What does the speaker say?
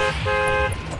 フフフ。